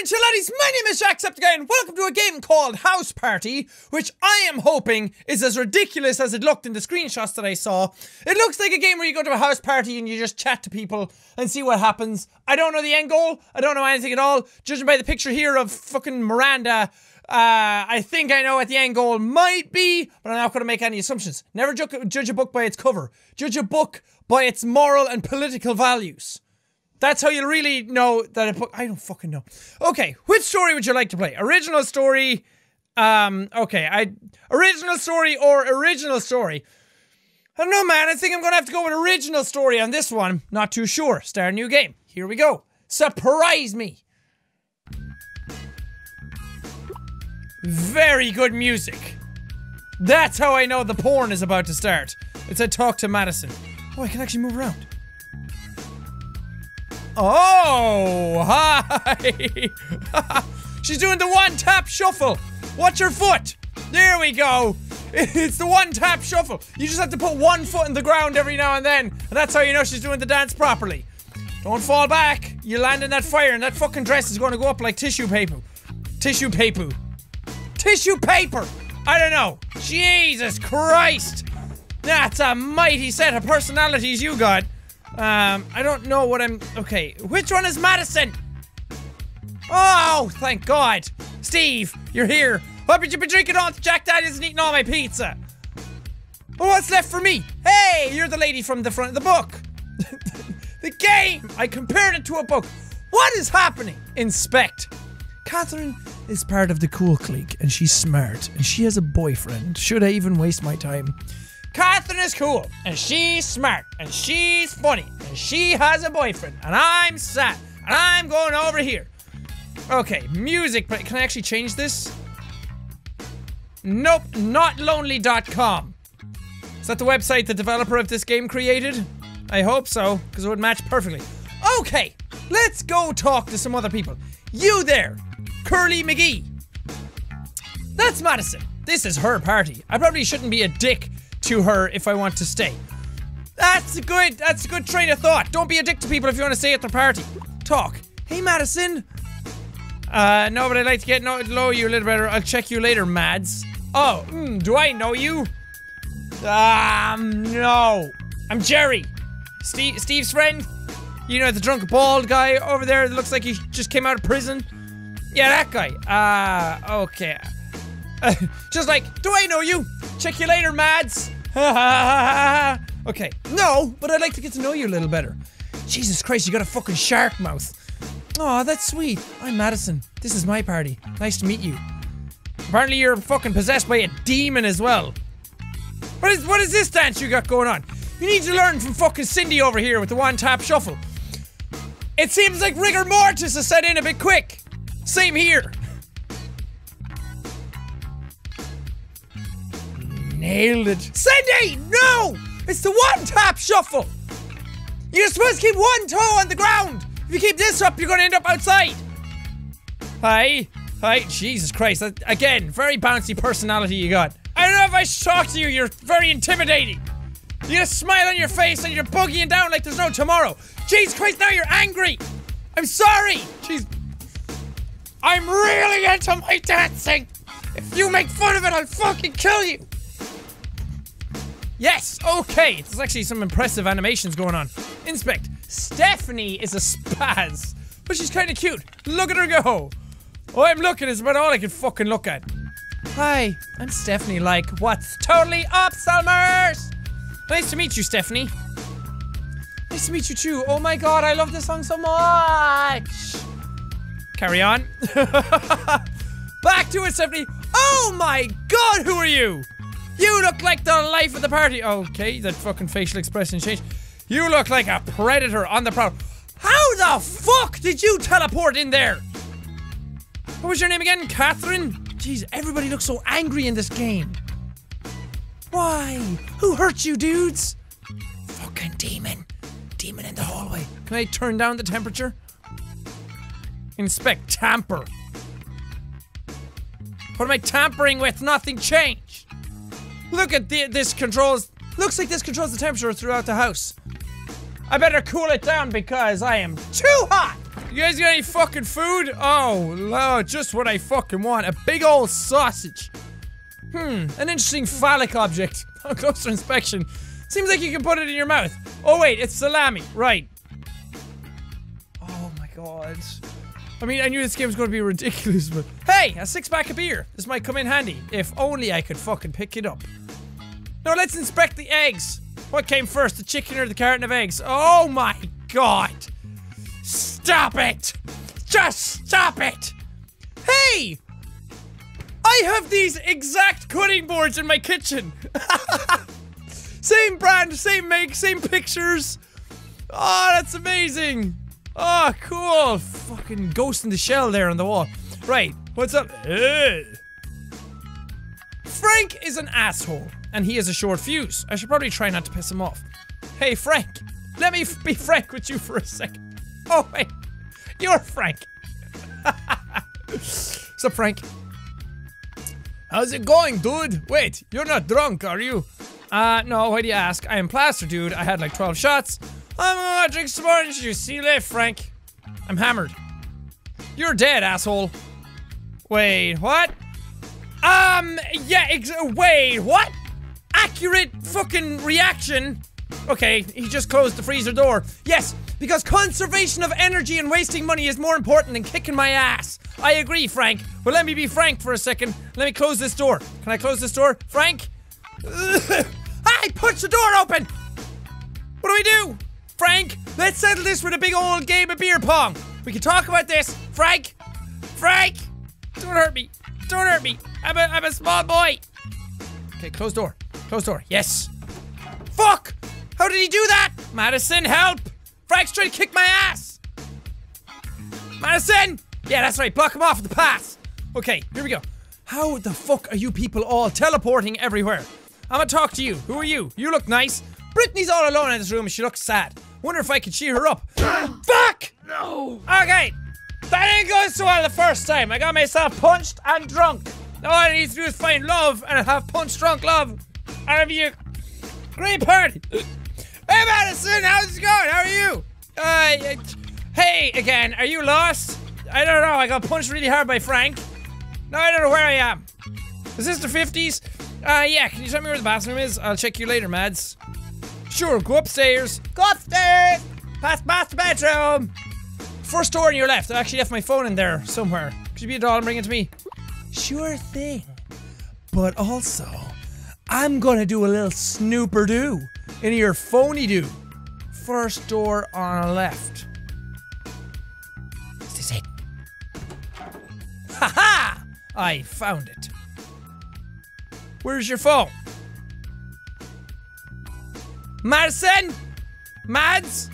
morning, Chilladdies. My name is Jacksepticeye, and welcome to a game called House Party, which I am hoping is as ridiculous as it looked in the screenshots that I saw. It looks like a game where you go to a house party and you just chat to people and see what happens. I don't know the end goal. I don't know anything at all. Judging by the picture here of fucking Miranda, uh, I think I know what the end goal might be, but I'm not going to make any assumptions. Never ju judge a book by its cover. Judge a book by its moral and political values. That's how you'll really know that a. I don't fucking know. Okay, which story would you like to play? Original story. Um. Okay, I original story or original story. I don't know, man. I think I'm gonna have to go with original story on this one. Not too sure. Start a new game. Here we go. Surprise me. Very good music. That's how I know the porn is about to start. It said talk to Madison. Oh, I can actually move around. Oh, hi! She's doing the one tap shuffle. Watch her foot. There we go. It's the one tap shuffle. You just have to put one foot in the ground every now and then, and that's how you know she's doing the dance properly. Don't fall back. You land in that fire, and that fucking dress is going to go up like tissue paper. Tissue paper. Tissue paper. I don't know. Jesus Christ. That's a mighty set of personalities you got. Um, I don't know what I'm. Okay, which one is Madison? Oh, thank God. Steve, you're here. What would you be drinking all Jack Daniels and eating all my pizza? What's left for me? Hey, you're the lady from the front of the book. the game! I compared it to a book. What is happening? Inspect. Catherine is part of the cool clique and she's smart and she has a boyfriend. Should I even waste my time? Catherine is cool, and she's smart, and she's funny, and she has a boyfriend, and I'm sad, and I'm going over here. Okay, music, but can I actually change this? Nope, not lonely.com. Is that the website the developer of this game created? I hope so, because it would match perfectly. Okay, let's go talk to some other people. You there, Curly McGee. That's Madison. This is her party. I probably shouldn't be a dick to her if I want to stay. That's a good, that's a good train of thought. Don't be a dick to people if you want to stay at the party. Talk. Hey, Madison. Uh, no, but I'd like to get no know you a little better. I'll check you later, Mads. Oh, mm, do I know you? Um, no. I'm Jerry. Steve, Steve's friend. You know, the drunk bald guy over there that looks like he just came out of prison. Yeah, that guy. Uh, okay. Just like, do I know you? Check you later, Mads. okay. No, but I'd like to get to know you a little better. Jesus Christ, you got a fucking shark mouth. Aw, that's sweet. I'm Madison. This is my party. Nice to meet you. Apparently you're fucking possessed by a demon as well. What is what is this dance you got going on? You need to learn from fucking Cindy over here with the one tap shuffle. It seems like rigor mortis has set in a bit quick. Same here. Nailed it. Cindy! No! It's the one tap shuffle! You're supposed to keep one toe on the ground! If you keep this up, you're gonna end up outside! Hi. Hi. Jesus Christ. That, again, very bouncy personality you got. I don't know if I should talk to you, you're very intimidating. You got a smile on your face and you're boogieing down like there's no tomorrow. Jesus Christ, now you're angry! I'm sorry! Jeez. I'm really into my dancing! If you make fun of it, I'll fucking kill you! Yes, okay. There's actually some impressive animations going on. Inspect. Stephanie is a spaz, but she's kind of cute. Look at her go. Oh, I'm looking is about all I can fucking look at. Hi, I'm Stephanie, like, what's totally up, Summers? Nice to meet you, Stephanie. Nice to meet you too. Oh my god, I love this song so much. Carry on. Back to it, Stephanie. Oh my god, who are you? You look like the life of the party. Okay, that fucking facial expression changed. You look like a predator on the prowl. How the fuck did you teleport in there? What was your name again? Catherine? Jeez, everybody looks so angry in this game. Why? Who hurt you, dudes? Fucking demon. Demon in the hallway. Can I turn down the temperature? Inspect tamper. What am I tampering with? Nothing changed. Look at the, this controls. Looks like this controls the temperature throughout the house. I better cool it down because I am too hot. You guys got any fucking food? Oh, Lord, just what I fucking want. A big old sausage. Hmm, an interesting phallic object. On closer inspection. Seems like you can put it in your mouth. Oh wait, it's salami. Right. Oh my god. I mean, I knew this game was going to be ridiculous, but hey, a six pack of beer. This might come in handy. If only I could fucking pick it up. Now let's inspect the eggs. What came first, the chicken or the carton of eggs? Oh my god. Stop it! Just stop it! Hey! I have these exact cutting boards in my kitchen. same brand, same make, same pictures. Oh, that's amazing. Oh, cool. Fucking ghost in the shell there on the wall. Right, what's up? Hey. Frank is an asshole, and he has a short fuse. I should probably try not to piss him off. Hey, Frank, let me be frank with you for a second. Oh, wait, you're Frank. What's up, Frank? How's it going, dude? Wait, you're not drunk, are you? Uh, no, why do you ask? I am plaster, dude. I had like 12 shots. I'm gonna drink some orange juice. See you later, Frank. I'm hammered. You're dead, asshole. Wait, what? Um, yeah, ex- wait, what? Accurate fucking reaction. Okay, he just closed the freezer door. Yes, because conservation of energy and wasting money is more important than kicking my ass. I agree, Frank. But let me be frank for a second. Let me close this door. Can I close this door? Frank? I punched the door open! What do we do? Frank, let's settle this with a big old game of beer pong. We can talk about this. Frank! Frank! Don't hurt me. Don't hurt me. I'm a, I'm a small boy. Okay, close door. Close door. Yes. Fuck! How did he do that? Madison, help! Frank's trying to kick my ass! Madison! Yeah, that's right. Block him off with the pass. Okay, here we go. How the fuck are you people all teleporting everywhere? I'm gonna talk to you. Who are you? You look nice. Brittany's all alone in this room and she looks sad. Wonder if I could cheer her up. Fuck! No. Okay, that didn't go so well the first time. I got myself punched and drunk. Now all I need to do is find love and have punch drunk love. Have you great party. hey Madison, how's it going? How are you? Uh, hey again. Are you lost? I don't know. I got punched really hard by Frank. Now I don't know where I am. Is this the 50s? Uh, yeah. Can you tell me where the bathroom is? I'll check you later, Mads. Sure. Go upstairs. Go upstairs. Past the bedroom. First door on your left. I actually left my phone in there somewhere. Could you be a doll and bring it to me? Sure thing. But also, I'm gonna do a little snooper do in your phony do. First door on left. Is this it? Ha ha! I found it. Where's your phone? Madison? Mads?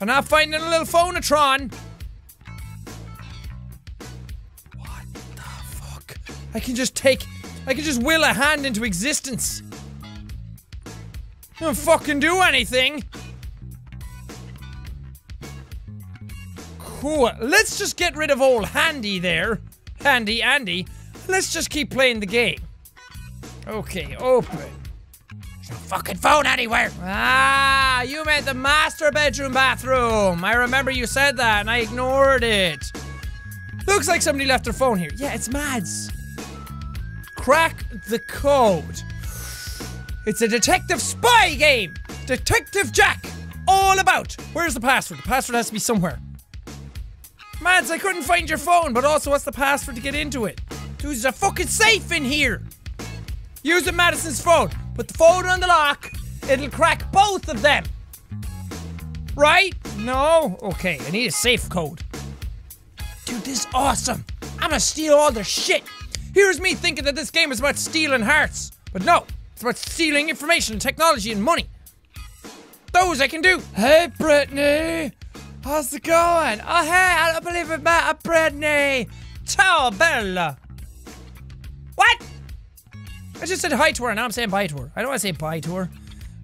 I'm not finding a little phonotron. What the fuck? I can just take. I can just will a hand into existence. Don't fucking do anything. Cool. Let's just get rid of old Handy there. Handy Andy. Let's just keep playing the game. Okay, open. Fucking phone anywhere. Ah, you meant the master bedroom bathroom. I remember you said that and I ignored it. Looks like somebody left their phone here. Yeah, it's Mads. Crack the code. It's a detective spy game. Detective Jack. All about. Where's the password? The password has to be somewhere. Mads, I couldn't find your phone, but also what's the password to get into it? Dude, there's a fucking safe in here. Use Madison's phone. Put the phone on the lock. It'll crack both of them. Right? No? Okay, I need a safe code. Dude, this is awesome. I'm gonna steal all their shit. Here's me thinking that this game is about stealing hearts. But no, it's about stealing information, technology, and money. Those I can do. Hey, Brittany. How's it going? Oh, hey, I don't believe we met a Brittany. Ciao, Bella. I just said hi to her, and now I'm saying bye to her. I don't want to say bye to her.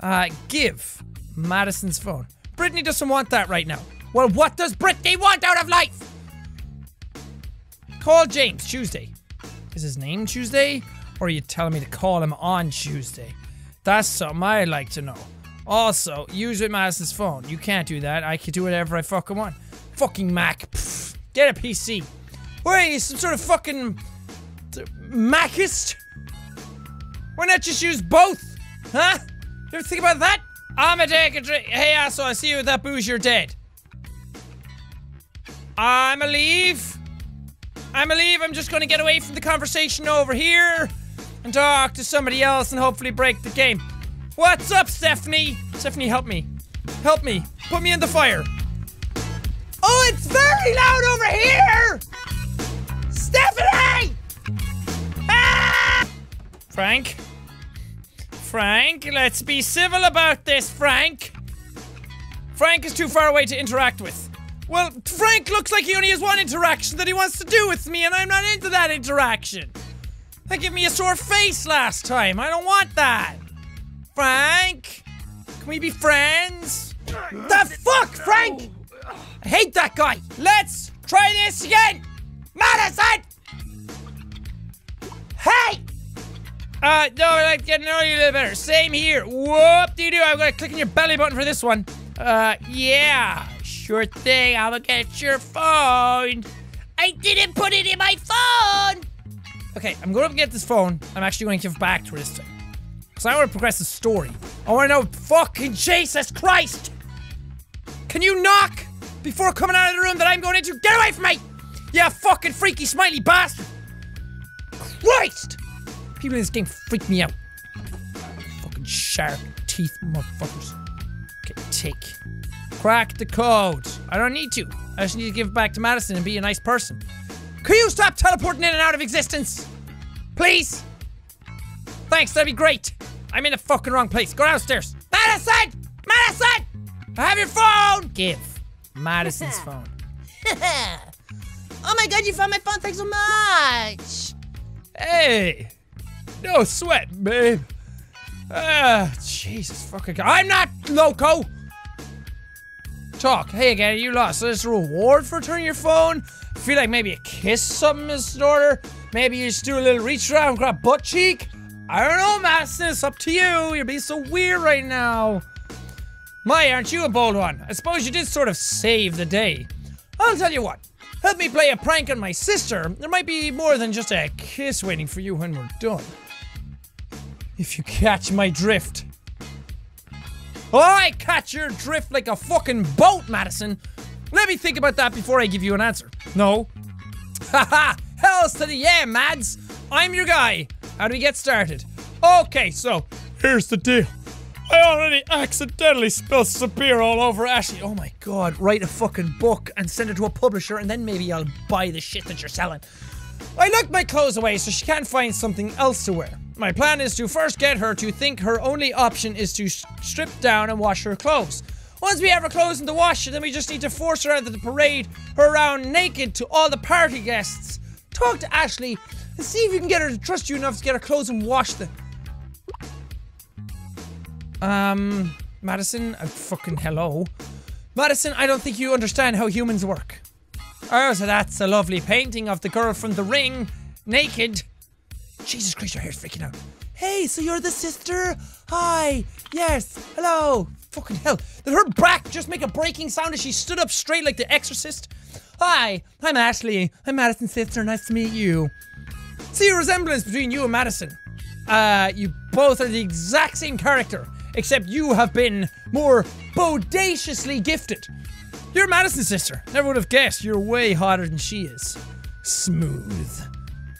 Uh, give Madison's phone. Brittany doesn't want that right now. Well, what does Brittany want out of life? Call James Tuesday. Is his name Tuesday? Or are you telling me to call him on Tuesday? That's something I'd like to know. Also, use Madison's phone. You can't do that. I can do whatever I fucking want. fucking Mac. Pfft, get a PC. You, some sort of fucking Macist? Why not just use both? Huh? You ever think about that? Take a drink. Hey, asshole, I see you with that booze, you're dead. I'ma leave. I'ma leave. I'm just gonna get away from the conversation over here and talk to somebody else and hopefully break the game. What's up, Stephanie? Stephanie, help me. Help me. Put me in the fire. Oh, it's very loud over here! Stephanie! Ah! Frank? Frank, let's be civil about this, Frank. Frank is too far away to interact with. Well, Frank looks like he only has one interaction that he wants to do with me, and I'm not into that interaction. That gave me a sore face last time. I don't want that. Frank? Can we be friends? The fuck, Frank? I hate that guy. Let's try this again. Madison! Hey! Uh, no, I like getting to know you a little better. Same here. Whoop de doo. I'm gonna click on your belly button for this one. Uh, yeah. Sure thing. Gonna get your phone. I didn't put it in my phone! Okay, I'm going to get this phone. I'm actually going to give back to this time. Because I want to progress the story. I want to know fucking Jesus Christ! Can you knock before coming out of the room that I'm going into? Get away from me! Yeah, fucking freaky smiley bastard! Christ! People in this game freak me out. Fucking sharp teeth motherfuckers. Okay, take. Crack the code. I don't need to. I just need to give it back to Madison and be a nice person. Could you stop teleporting in and out of existence? Please? Thanks, that'd be great. I'm in the fucking wrong place. Go downstairs. Madison! Madison! I have your phone! Give. Madison's phone. oh my god, you found my phone. Thanks so much. Hey! No sweat, babe. Ah, Jesus fucking God. I'm not loco! Talk. Hey again, you lost. So there's a reward for turning your phone? Feel like maybe a kiss something is in order. Maybe you just do a little reach around and grab butt cheek. I don't know, Madison. It's up to you. You're being so weird right now. My, aren't you a bold one? I suppose you did sort of save the day. I'll tell you what. Help me play a prank on my sister. There might be more than just a kiss waiting for you when we're done. If you catch my drift. Oh, I catch your drift like a fucking boat, Madison. Let me think about that before I give you an answer. No. Haha! Hells to the yeah, Mads! I'm your guy. How do we get started? Okay, so here's the deal. I already accidentally spilled some beer all over Ashley. Oh my god, write a fucking book and send it to a publisher and then maybe I'll buy the shit that you're selling. I locked my clothes away so she can't find something else to wear. My plan is to first get her to think her only option is to strip down and wash her clothes. Once we have her clothes in the washer, then we just need to force her out of the parade, her around naked to all the party guests. Talk to Ashley and see if you can get her to trust you enough to get her clothes and wash them. Um, Madison, uh, fucking hello. Madison, I don't think you understand how humans work. Oh, so that's a lovely painting of the girl from the ring, naked. Jesus Christ, your hair's freaking out. Hey, so you're the sister? Hi, yes, hello. Fucking hell. Did her back just make a breaking sound as she stood up straight like the exorcist? Hi, I'm Ashley. I'm Madison's sister. Nice to meet you. See a resemblance between you and Madison. Uh, you both are the exact same character, except you have been more bodaciously gifted. You're Madison's sister. Never would have guessed you're way hotter than she is. Smooth.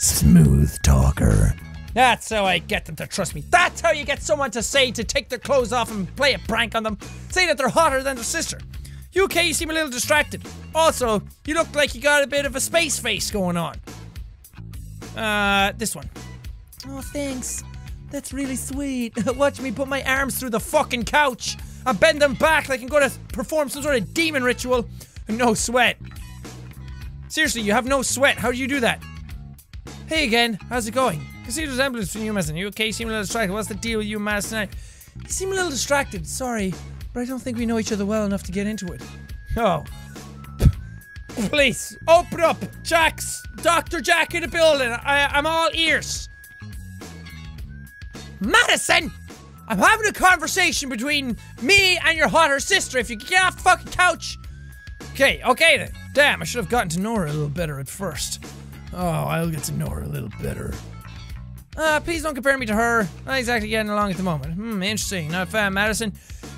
Smooth talker. That's how I get them to trust me. That's how you get someone to say to take their clothes off and play a prank on them. Say that they're hotter than their sister. Okay? You seem a little distracted. Also, you look like you got a bit of a space face going on. Uh, this one. Oh, thanks. That's really sweet. Watch me put my arms through the fucking couch and bend them back like I'm gonna perform some sort of demon ritual. No sweat. Seriously, you have no sweat. How do you do that? Hey again, how's it going? I see the resemblance between you and Madison. You okay? Seem a little distracted. What's the deal with you Madison tonight? You seem a little distracted. Sorry, but I don't think we know each other well enough to get into it. Oh. Please, open up! Jack's! Dr. Jack in the building! I, I'm all ears! Madison! I'm having a conversation between me and your hotter sister. If you can get off the fucking couch. Okay, okay then. Damn, I should have gotten to know her a little better at first. Oh, I'll get to know her a little better. Uh, please don't compare me to her. Not exactly getting along at the moment. Hmm, interesting. Not a fan, Madison.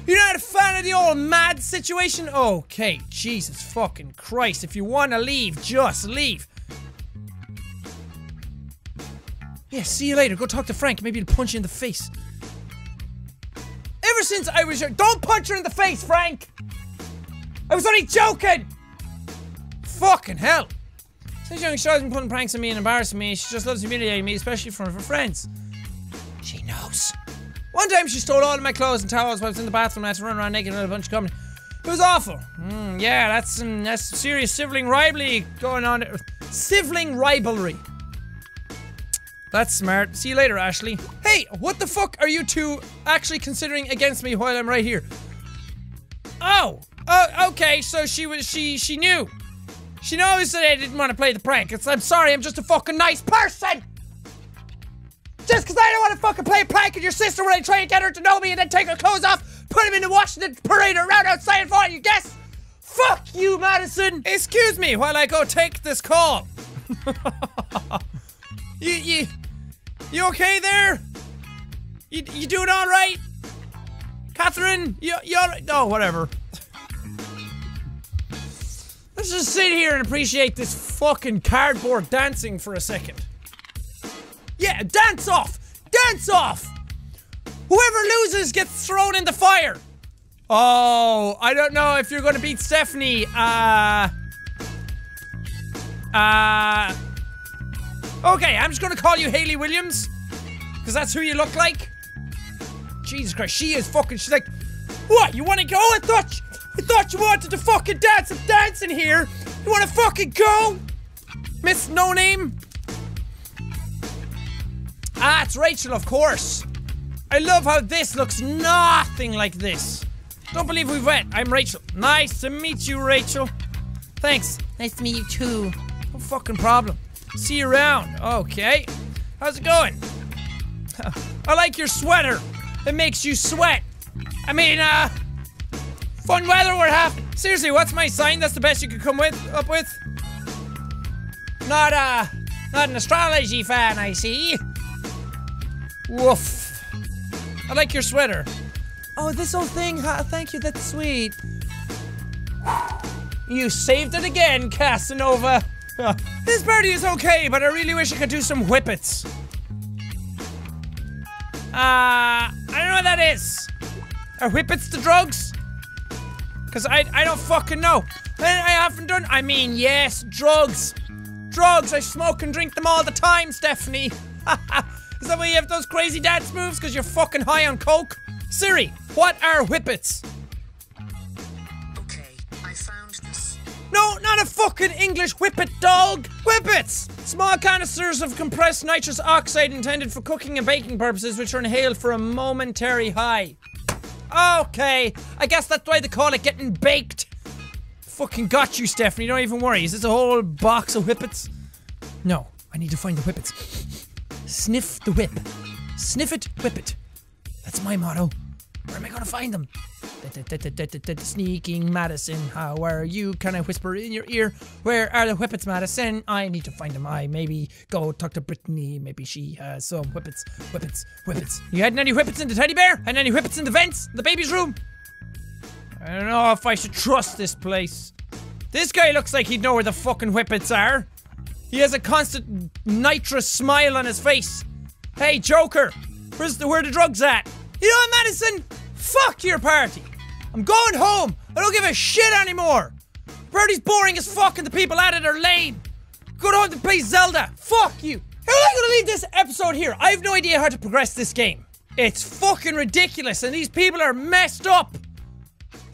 You're not a fan of the old mad situation? Okay, Jesus fucking Christ. If you want to leave, just leave. Yeah, see you later. Go talk to Frank. Maybe he'll punch you in the face. Ever since I was your- Don't punch her in the face, Frank! I was only joking! Fucking hell. Since young, she has been putting pranks on me and embarrassing me. She just loves humiliating me, especially in front of her friends. She knows. One time she stole all of my clothes and towels while I was in the bathroom and I had to run around naked with a bunch of company. It was awful. Mm, yeah, that's some that's some serious sibling rivalry going on. Sibling rivalry. That's smart. See you later, Ashley. Hey, what the fuck are you two actually considering against me while I'm right here? Oh, uh, okay. So she was she she knew. She knows that I didn't want to play the prank. It's, I'm sorry. I'm just a fucking nice person. Just because I don't want to fucking play a prank on your sister when I try and get her to know me and then take her clothes off, put him in the Washington parade around outside for you guess. Fuck you, Madison. Excuse me while I go take this call. you you you okay there? You you doing all right? Catherine, you you all right? Oh, whatever. Let's just sit here and appreciate this fucking cardboard dancing for a second. Yeah, dance off! Dance off! Whoever loses gets thrown in the fire! Oh, I don't know if you're gonna beat Stephanie. Uh. Uh. Okay, I'm just gonna call you Hayley Williams. Because that's who you look like. Jesus Christ, she is fucking. She's like, What? You wanna go? I thought. You, I thought you wanted to fucking dance. I'm dancing here. You wanna fucking go? Miss No Name? Ah, it's Rachel, of course. I love how this looks nothing like this. Don't believe we've met. I'm Rachel. Nice to meet you, Rachel. Thanks. Nice to meet you too. No fucking problem. See you around. Okay. How's it going? I like your sweater. It makes you sweat. I mean, uh, fun weather we're having. Seriously, what's my sign? That's the best you could come with up with. Not uh, not an astrology fan, I see. Woof. I like your sweater. Oh, this whole thing, huh? Thank you, that's sweet. You saved it again, Casanova. this party is okay, but I really wish I could do some whippets. Uh, I don't know what that is. Are whippets the drugs? Cause I I don't fucking know. I, I haven't done. I mean, yes, drugs, drugs. I smoke and drink them all the time, Stephanie. is that why you have those crazy dance moves? Cause you're fucking high on coke. Siri, what are whippets? Okay, I found this. No, not a fucking English whippet dog! Whippets! Small canisters of compressed nitrous oxide intended for cooking and baking purposes, which are inhaled for a momentary high. Okay, I guess that's why they call it getting baked. Fucking got you, Stephanie. Don't even worry. Is this a whole box of whippets? No, I need to find the whippets. Sniff the whip. Sniff it, whip it. That's my motto. Where am I gonna find them? Sneaking Madison, how are you? Can I whisper in your ear? Where are the whippets, Madison? I need to find them. I maybe go talk to Brittany. Maybe she has some whippets, whippets, whippets. You had any whippets in the teddy bear? Had any whippets in the vents? The baby's room? I don't know if I should trust this place. This guy looks like he'd know where the fucking whippets are. He has a constant nitrous smile on his face. Hey, Joker, where's the where the drugs at? You know what, Madison? Fuck your party. I'm going home. I don't give a shit anymore. Party's boring as fuck and the people at it are lame. Go home to play Zelda. Fuck you. How am I gonna leave this episode here? I have no idea how to progress this game. It's fucking ridiculous and these people are messed up.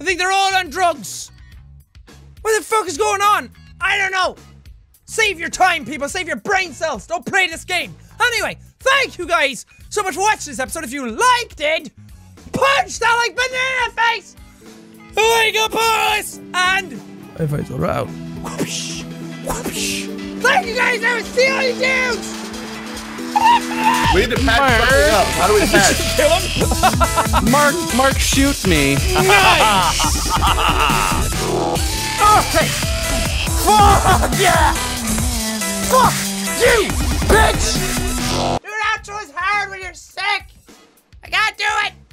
I think they're all on drugs. What the fuck is going on? I don't know. Save your time, people. Save your brain cells. Don't play this game. Anyway, thank you guys so much for watching this episode. If you liked it, punch that like banana face. There you go, boys. And if I throw out, whoosh, whoosh. Thank you guys. I will see all you dudes. We need to patch something up. How do we patch? Kill him. Mark, Mark shoots me. Nice. Okay. Fuck yeah! Fuck you, bitch! Do not too hard when you're sick. I can't do